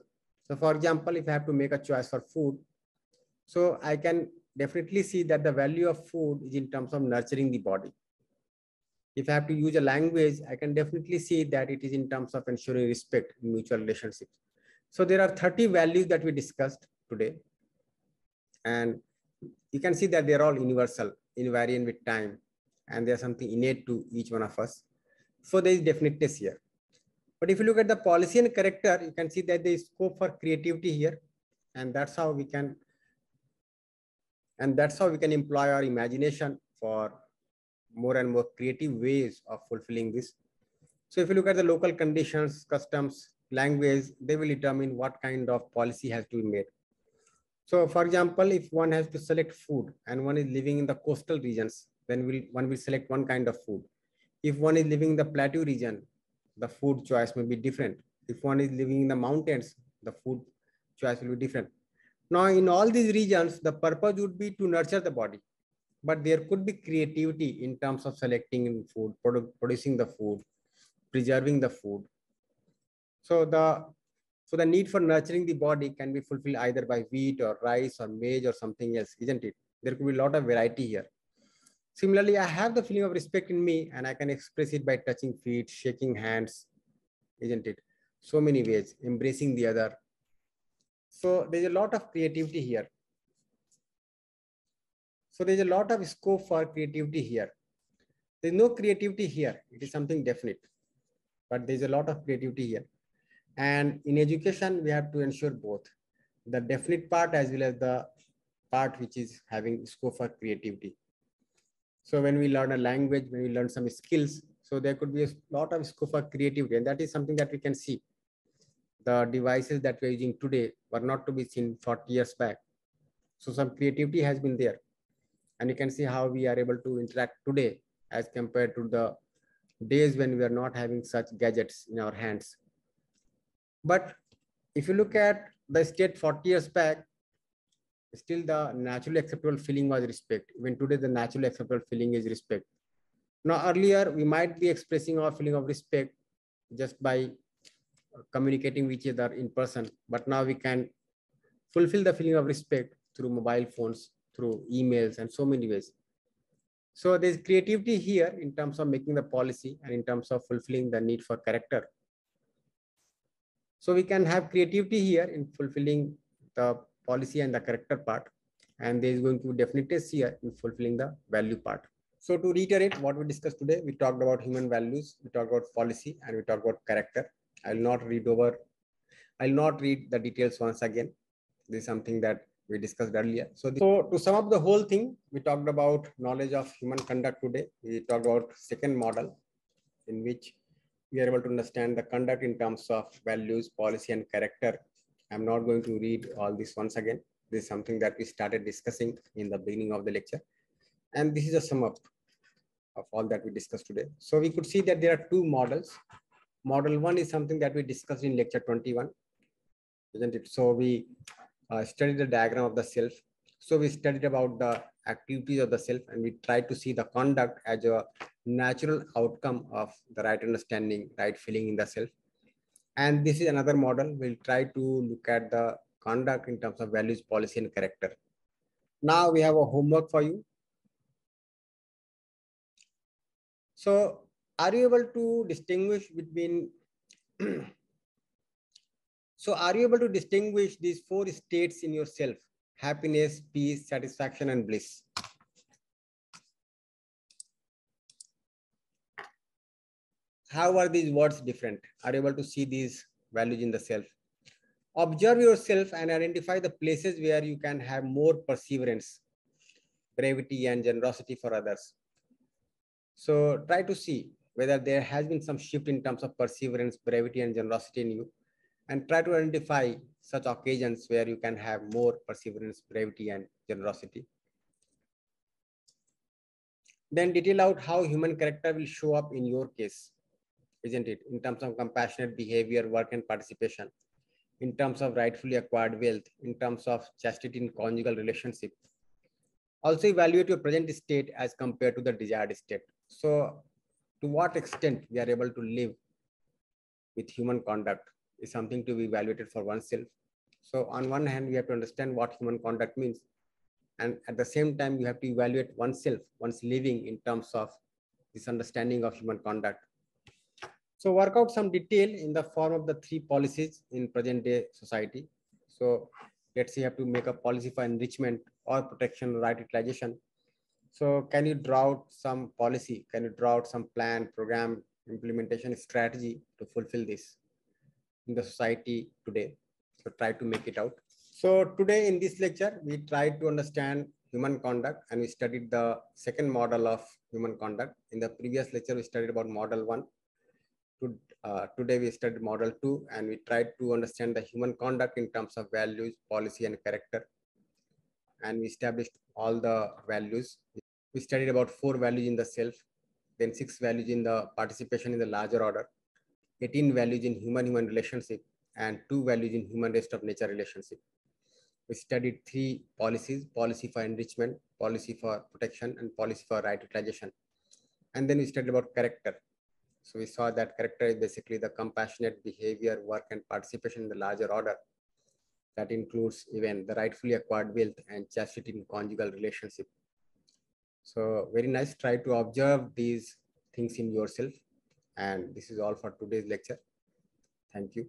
So for example, if I have to make a choice for food, so I can definitely see that the value of food is in terms of nurturing the body. If I have to use a language, I can definitely see that it is in terms of ensuring respect mutual relationships. So there are 30 values that we discussed today. And you can see that they're all universal, invariant with time, and there's something innate to each one of us. So there is definiteness here. But if you look at the policy and character, you can see that there is scope for creativity here. And that's how we can, and that's how we can employ our imagination for more and more creative ways of fulfilling this. So if you look at the local conditions, customs, language, they will determine what kind of policy has to be made. So for example, if one has to select food and one is living in the coastal regions, then will one will select one kind of food. If one is living in the plateau region, the food choice may be different. If one is living in the mountains, the food choice will be different. Now, in all these regions, the purpose would be to nurture the body, but there could be creativity in terms of selecting food, produ producing the food, preserving the food. So the so the need for nurturing the body can be fulfilled either by wheat or rice or maize or something else, isn't it? There could be a lot of variety here. Similarly, I have the feeling of respect in me and I can express it by touching feet, shaking hands, isn't it? So many ways, embracing the other. So there's a lot of creativity here. So there's a lot of scope for creativity here. There's no creativity here. It is something definite, but there's a lot of creativity here. And in education, we have to ensure both the definite part as well as the part which is having scope for creativity. So when we learn a language, when we learn some skills, So there could be a lot of scope for creativity, and that is something that we can see. The devices that we're using today were not to be seen 40 years back. So some creativity has been there. And you can see how we are able to interact today as compared to the days when we are not having such gadgets in our hands. But if you look at the state 40 years back, still the naturally acceptable feeling was respect. Even today, the naturally acceptable feeling is respect. Now, earlier, we might be expressing our feeling of respect just by communicating with each other in person, but now we can fulfill the feeling of respect through mobile phones, through emails, and so many ways. So there's creativity here in terms of making the policy and in terms of fulfilling the need for character. So we can have creativity here in fulfilling the policy and the character part. And there is going to be definiteness here in fulfilling the value part. So to reiterate what we discussed today, we talked about human values, we talked about policy, and we talked about character. I will not read over, I will not read the details once again. This is something that we discussed earlier. So, the, so to sum up the whole thing, we talked about knowledge of human conduct today. We talked about second model in which we are able to understand the conduct in terms of values, policy, and character. I'm not going to read all this once again. This is something that we started discussing in the beginning of the lecture. And this is a sum up of all that we discussed today. So we could see that there are two models. Model one is something that we discussed in lecture 21, isn't it? So we uh, studied the diagram of the self. So we studied about the activities of the self and we tried to see the conduct as a natural outcome of the right understanding, right feeling in the self. And this is another model. We'll try to look at the conduct in terms of values, policy, and character. Now we have a homework for you. So are you able to distinguish between So are you able to distinguish these four states in yourself? Happiness, peace, satisfaction, and bliss. How are these words different? Are you able to see these values in the self? Observe yourself and identify the places where you can have more perseverance, bravery, and generosity for others. So try to see whether there has been some shift in terms of perseverance, bravery, and generosity in you and try to identify such occasions where you can have more perseverance, bravery, and generosity. Then detail out how human character will show up in your case, isn't it? In terms of compassionate behavior, work, and participation, in terms of rightfully acquired wealth, in terms of chastity in conjugal relationship. Also evaluate your present state as compared to the desired state. So to what extent we are able to live with human conduct is something to be evaluated for oneself. So on one hand, we have to understand what human conduct means. And at the same time, you have to evaluate oneself, one's living in terms of this understanding of human conduct. So work out some detail in the form of the three policies in present day society. So let's say you have to make a policy for enrichment or protection, right utilization. So can you draw out some policy? Can you draw out some plan, program, implementation strategy to fulfill this? in the society today. So try to make it out. So today in this lecture, we tried to understand human conduct and we studied the second model of human conduct. In the previous lecture, we studied about model one. Uh, today we studied model two and we tried to understand the human conduct in terms of values, policy and character. And we established all the values. We studied about four values in the self, then six values in the participation in the larger order, 18 values in human-human relationship and two values in human rest of nature relationship. We studied three policies, policy for enrichment, policy for protection, and policy for right utilization. And then we studied about character. So we saw that character is basically the compassionate behavior, work, and participation in the larger order. That includes even the rightfully acquired wealth and chastity in conjugal relationship. So very nice. Try to observe these things in yourself and this is all for today's lecture. Thank you.